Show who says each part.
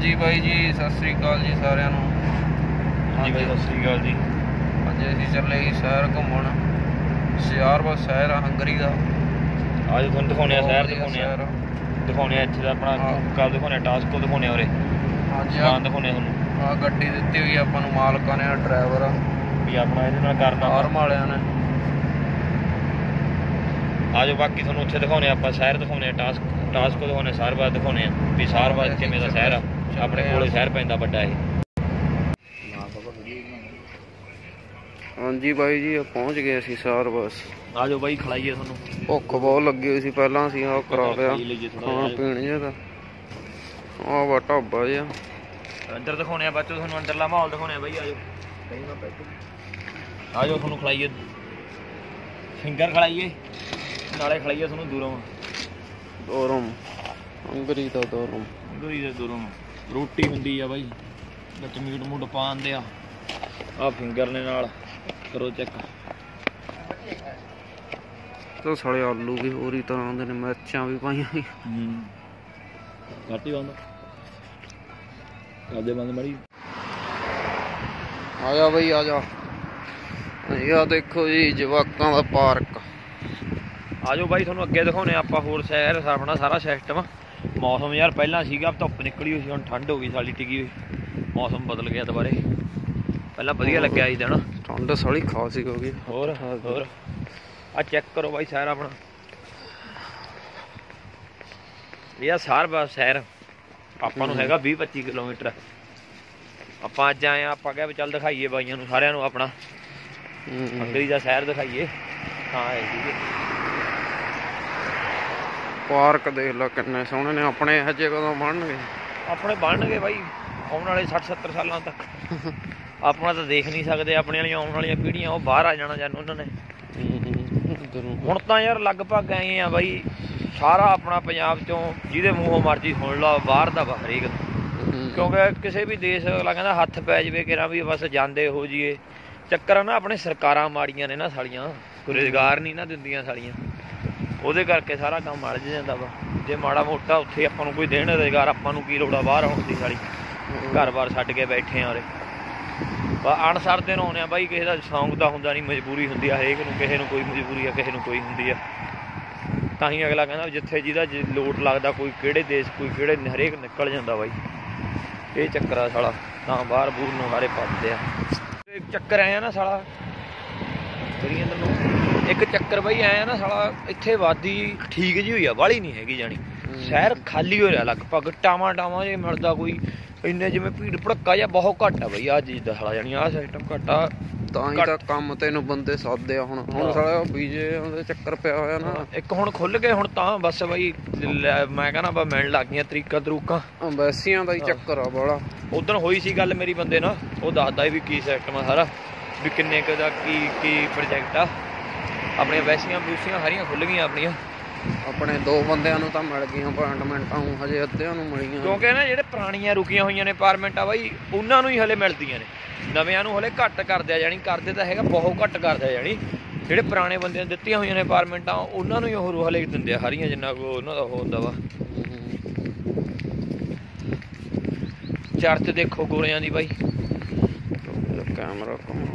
Speaker 1: ਹਾਂਜੀ ਬਾਈ ਜੀ ਸਤਿ ਸ੍ਰੀ ਅਕਾਲ ਜੀ ਸਾਰਿਆਂ ਨੂੰ।
Speaker 2: ਹਾਂਜੀ ਬਾਈ ਸਤਿ ਸ੍ਰੀ ਅਕਾਲ ਜੀ।
Speaker 1: ਅੱਜ ਅਸੀਂ ਚੱਲੇ ਜੀ ਸ਼ਹਿਰ ਘੁੰਮਣ ਸ਼ਹਿਰ ਬਸ ਸ਼ਹਿਰ ਆ ਹੰਗਰੀ ਦਾ।
Speaker 2: ਅੱਜ ਤੁਹਾਨੂੰ ਦਿਖਾਉਣੇ ਆ ਸ਼ਹਿਰ ਦਿਖਾਉਣੇ ਆ। ਦਿਖਾਉਣੇ ਆ ਇੱਥੇ ਦਾ ਆਪਣਾ। ਕੱਲ ਦਿਖਾਉਣੇ ਆ ਟਾਸਕੋ ਦਿਖਾਉਣੇ ਆ ਉਰੇ।
Speaker 1: ਹਾਂਜੀ ਆ
Speaker 2: ਦਿਖਾਉਣੇ ਆ ਤੁਹਾਨੂੰ।
Speaker 1: ਆਹ ਗੱਡੀ ਦਿੱਤੀ ਹੋਈ ਆ ਆਪਾਂ ਨੂੰ ਮਾਲਕਾਂ ਨੇ ਡਰਾਈਵਰ
Speaker 2: ਵੀ ਆਪਣਾ ਇਹਦੇ ਨਾਲ ਕਰਨਾ
Speaker 1: ਆਰਮ ਵਾਲਿਆਂ ਨੇ।
Speaker 2: ਆਜੋ ਬਾਕੀ ਤੁਹਾਨੂੰ ਉੱਥੇ ਦਿਖਾਉਣੇ ਆ ਆਪਾਂ ਸ਼ਹਿਰ ਦਿਖਾਉਣੇ ਆ ਟਾਸਕ ਟਾਸਕੋ ਦਿਖਾਉਣੇ ਸਾਰਬਾਦ ਦਿਖਾਉਣੇ ਆ ਵੀ ਸਾਰਬਾਦ ਕਿਵੇਂ ਦਾ ਸ਼ਹਿਰ ਆ। ਆਪਣੇ ਕੋਲੇ ਸ਼ਹਿਰ ਪੈਂਦਾ ਵੱਡਾ ਇਹ।
Speaker 1: ਹਾਂਜੀ ਬਾਈ ਜੀ ਪਹੁੰਚ ਗਏ ਅਸੀਂ ਸ਼ਹਿਰ ਬਸ।
Speaker 2: ਆਜੋ ਬਾਈ ਖਲਾਈਏ ਤੁਹਾਨੂੰ।
Speaker 1: ਭੁੱਖ ਬਹੁਤ ਲੱਗੀ ਹੋਈ ਸੀ ਪਹਿਲਾਂ ਅਸੀਂ ਆਹ ਕਰਾ ਲਿਆ ਖਾਣ। ਪੀਣ ਜਿਹਾ ਦਾ ਆਹ ਵਾ ਢਾਬਾ ਜਿਹਾ।
Speaker 2: ਅੰਦਰ ਦਿਖਾਉਣੇ ਆ ਬੱਚੋ ਤੁਹਾਨੂੰ ਅੰਦਰਲਾ ਮਾਹੌਲ ਦਿਖਾਉਣੇ ਆ ਬਾਈ ਆਜੋ ਆਜੋ ਤੁਹਾਨੂੰ ਖਲਾਈਏ। ਫਿੰਗਰ ਖਲਾਈਏ। ਨਾਲੇ ਖਲਾਈਏ ਤੁਹਾਨੂੰ ਦੂਰੋਂ।
Speaker 1: ਦੋਰਮ ਹੰਗਰੀ ਦਾ ਦੋਰਮ
Speaker 2: ਗਰੀ ਦੇ ਦੂਰੋਂ। ਰੋਟੀ ਹੁੰਦੀ ਆ ਬਾਈ ਵਿੱਚ ਮੀਟ ਮੂਟ ਪਾਉਂਦੇ ਆ। ਆ ਫਿੰਗਰ ਨੇ ਨਾਲ ਕਰੋ ਚੈੱਕ
Speaker 1: ਤਾਂ ਸਾਲੇ ਆਲੂ ਵੀ ਹੋਰ ਹੀ ਤਰ੍ਹਾਂ ਦੇ ਨੇ ਮਿਰਚਾਂ ਵੀ ਪਾਈਆਂ
Speaker 2: ਹੂੰ। ਘਾਟੀ ਬੰਦ ਕਰਦੇ ਬੰਦ ਮੜੀ।
Speaker 1: ਆ ਜਾ ਬਈ ਆ ਜਾ। ਇਹ ਆ ਦੇਖੋ ਜੀ ਜਵਾਕਾਂ ਦਾ ਪਾਰਕ।
Speaker 2: ਆਜੋ ਬਾਈ ਤੁਹਾਨੂੰ ਅੱਗੇ ਦਿਖਾਉਨੇ ਆਪਾਂ ਹੋਰ ਸ਼ਹਿਰ ਆਪਣਾ ਸਾਰਾ ਸਿਸਟਮ ਮੌਸਮ ਯਾਰ ਪਹਿਲਾਂ ਸੀਗਾ ਧੁੱਪ ਨਿਕਲੀ ਹੋਈ ਸੀ ਹੁਣ ਠੰਡ ਹੋ ਗਈ ਸਾਲੀ ਟਿਕੀ ਹੋਈ। ਮੌਸਮ ਬਦਲ ਗਿਆ ਦੁਬਾਰੇ। ਪਹਿਲਾਂ ਵਧੀਆ ਲੱਗਿਆ ਸੀ ਦਿਨ।
Speaker 1: ਠੰਡ ਸਾਲੀ ਖਾਸੀ ਹੋ ਗਈ
Speaker 2: ਹੋਰ ਹੋਰ। ਆ ਚੈੱਕ ਕਰੋ ਬਾਈ ਸ਼ਹਿਰ ਆਪਣਾ। ਇਹ ਸਾਰ ਬਸ ਸ਼ਹਿਰ ਆਪਾਂ ਨੂੰ ਹੈਗਾ 20 25 ਕਿਲੋਮੀਟਰ। ਆਪਾਂ ਅੱਜ ਆਏ ਆ ਆਪਾਂ ਕਿਹਾ ਵੀ ਚੱਲ ਦਿਖਾਈਏ ਬਾਈਆਂ ਨੂੰ ਸਾਰਿਆਂ ਨੂੰ ਆਪਣਾ।
Speaker 1: ਹੂੰ।
Speaker 2: ਅੰਗਰੀ ਦਾ ਸ਼ਹਿਰ ਦਿਖਾਈਏ। ਹਾਂ ਇਹ ਸੀਗੇ
Speaker 1: ਪਾਰਕ ਦੇਖ ਲੈ ਕਿੰਨੇ ਸੋਹਣੇ ਨੇ, ਆਪਣੇ ਹਜੇ ਕਦੋਂ ਬਣਨਗੇ?
Speaker 2: ਆਪਣੇ ਬਣਨਗੇ ਬਾਈ, ਆਉਣ ਵਾਲੇ 60 70 ਸਾਲਾਂ ਤੱਕ। ਆਪਣਾ ਤਾਂ ਦੇਖ ਨਹੀਂ ਸਕਦੇ ਆਪਣੇ ਵਾਲੀਆਂ ਆਉਣ ਵਾਲੀਆਂ ਪੀੜ੍ਹੀਆਂ, ਉਹ ਬਾਹਰ ਆ ਜਾਣਾ ਜਾਨ ਉਹਨਾਂ ਨੇ। ਹੁਣ ਤਾਂ ਯਾਰ ਲਗਭਗ ਐਂ ਆ ਬਾਈ, ਸਾਰਾ ਆਪਣਾ ਪੰਜਾਬ ਚੋਂ ਜਿਹਦੇ ਮੂੰਹੋਂ ਮਰਜ਼ੀ ਸੁਣ ਲਾ, ਬਾਹਰ ਦਾ ਵਾ ਹਰੇਕ ਨੂੰ। ਕਿਉਂਕਿ ਕਿਸੇ ਵੀ ਦੇਸ਼, ਅਗਲਾ ਕਹਿੰਦਾ ਹੱਥ ਪੈ ਜਵੇ ਕਿਰਾ ਵੀ ਬਸ ਜਾਂਦੇ ਹੋ ਜੀਏ ਚੱਕਰ ਆ ਨਾ, ਆਪਣੇ ਸਰਕਾਰਾਂ ਮਾੜੀਆਂ ਨੇ ਨਾ ਸਾਲੀਆਂ ਕੋਈ ਰੁਜ਼ਗਾਰ ਨਹੀਂ ਨਾ ਦਿੰਦੀਆਂ ਸਾਲੀਆਂ। ਉਹਦੇ ਕਰਕੇ ਸਾਰਾ ਕੰਮ ਅੜ ਜਾਂਦਾ ਵਾ। ਜੇ ਮਾੜਾ ਮੋਟਾ ਉੱਥੇ ਆਪਾਂ ਨੂੰ ਕੋਈ ਦੇਣ ਰੁਜ਼ਗਾਰ, ਆਪਾਂ ਨੂੰ ਕੀ ਲੋੜਾ ਬਾਹਰ ਆਉਣ ਦੀ ਸਾਲੀ ਘਰ-ਬਾਰ ਛੱਡ ਕੇ ਬੈਠੇ ਆ ਉਰੇ। ਬਾ, ਅਣਸਰ ਦਿਨ ਆਉਣੇ ਆ ਬਾਈ, ਕਿਸੇ ਦਾ ਸ਼ੌਂਕ ਤਾਂ ਹੁੰਦਾ ਨਹੀਂ ਮਜਬੂਰੀ ਹੁੰਦੀ ਆ, ਹਰੇਕ ਨੂੰ ਕਿਸੇ ਨੂੰ ਕੋਈ ਮਜਬੂਰੀ ਆ, ਕਿਸੇ ਨੂੰ ਕੋਈ ਹੁੰਦੀ ਆ। ਤਾਂ ਹੀ ਅਗਲਾ ਕਹਿੰਦਾ ਜਿੱਥੇ ਜਿਹਦਾ ਜੇ ਲੋਟ ਲੱਗਦਾ, ਕੋਈ ਕਿਹੜੇ ਦੇਸ਼, ਕੋਈ ਕਿਹੜੇ ਹਰੇਕ ਨਿਕਲ ਜਾਂਦਾ ਬਾਈ। ਇਹ ਚੱਕਰ ਆ ਸਾਲਾ, ਤਾਂ ਬਾਹਰ ਬੂਰ ਨੂੰ ਹਾਰੇ ਪੱਜਦੇ ਆ। ਚੱਕਰ ਆਇਆ ਨਾ ਸਾਲਾ ਕਰੀ ਇੱਕ ਚੱਕਰ ਬਈ ਆਇਆ ਨਾ ਸਾਲਾ ਇੱਥੇ ਵਾਦੀ ਠੀਕ ਜੀ ਹੋਈ ਆ ਵਾਲੀ ਨਹੀਂ ਹੈਗੀ ਜਾਣੀ। ਸ਼ਹਿਰ ਖਾਲੀ ਹੋ ਰਿਹਾ ਲਗਭਗ ਟਾਵਾਂ ਟਾਵਾਂ ਜੇ ਮਿਲਦਾ ਕੋਈ ਇੰਨੇ ਜਿਵੇਂ ਭੀੜ ਭੜੱਕਾ ਜਾਂ ਬਹੁਤ ਘੱਟ ਆ ਬਈ ਆ ਚੀਜ਼ ਦਾ ਸਾਲਾ ਜਾਣੀ ਆ ਸਿਸਟਮ ਘੱਟ ਆ
Speaker 1: ਤਾਂ ਹੀ ਤਾਂ ਕੰਮ ਤੈਨੂੰ ਬੰਦੇ ਸਾਦੇ ਆ ਹੁਣ। ਹੁਣ। ਸਾਲਾ ਬੀਜੇ ਉਹਦੇ ਚੱਕਰ ਪਿਆ ਹੋਇਆ ਨਾ।
Speaker 2: ਇੱਕ ਹੁਣ ਖੁੱਲ ਗਏ ਹੁਣ ਤਾਂ ਬਸ ਬਈ ਮੈਂ ਕਹਿੰਦਾ ਬਾ ਮਿਲਣ ਲੱਗ ਗਈਆਂ ਤਰੀਕਾ ਤਰੂਕਾਂ।
Speaker 1: ਅੰਬੈਸੀਆਂ ਦਾ ਹੀ ਚੱਕਰ ਆ ਬੜਾ
Speaker 2: ਉਦੋਂ ਹੋਈ ਸੀ ਗੱਲ ਮੇਰੀ ਬੰਦੇ ਨਾਲ ਉਹ ਦੱਸਦਾ ਵੀ ਕੀ ਸਿਸਟਮ ਆ ਸਾਰਾ ਵੀ ਕਿੰਨੇ ਕੁ ਦਾ ਕੀ ਕੀ ਪ੍ਰੋਜੈਕਟ ਆ। ਆਪਣੀਆਂ ਵੈਸੀਆਂ ਬੂਸੀਆਂ ਹਰੀਆਂ ਖੁੱਲ ਗਈਆਂ ਆਪਣੀਆਂ।
Speaker 1: ਆਪਣੇ ਦੋ ਬੰਦਿਆਂ ਨੂੰ ਤਾਂ ਮਿਲ ਗਈਆਂ ਅਪਾਇੰਟਮੈਂਟਾਂ ਨੂੰ ਹਜੇ ਅੱਧਿਆਂ ਨੂੰ ਮਿਲੀਆਂ।
Speaker 2: ਕਿਉਂਕਿ ਨਾ ਜਿਹੜੇ ਪੁਰਾਣੀਆਂ ਰੁਕੀਆਂ ਹੋਈਆਂ ਨੇ ਪਾਰਮੈਂਟਾਂ ਬਾਈ ਉਹਨਾਂ ਨੂੰ ਹੀ ਹਲੇ ਮਿਲਦੀਆਂ ਨੇ। ਨਵਿਆਂ ਨੂੰ ਹਲੇ ਘੱਟ ਕਰਦੇ ਆ ਜਾਣੀ ਕਰਦੇ ਤਾਂ ਹੈਗਾ ਬਹੁਤ ਘੱਟ ਕਰਦੇ ਆ ਜਾਣੀ। ਜਿਹੜੇ ਪੁਰਾਣੇ ਬੰਦਿਆਂ ਨੂੰ ਦਿੱਤੀਆਂ ਹੋਈਆਂ ਨੇ ਪਾਰਮੈਂਟਾਂ ਉਹਨਾਂ ਨੂੰ ਹੀ ਉਹ ਹਲੇ ਦਿੰਦੇ ਆ ਹਰੀਆਂ ਜਿੰਨਾ ਕੋ ਉਹਨਾਂ ਦਾ ਹੁੰਦਾ ਵਾ। ਚਰਚ ਦੇਖੋ ਗੋਰਿਆਂ ਦੀ ਬਾਈ।
Speaker 1: ਕੈਮਰਾ ਕੰਮ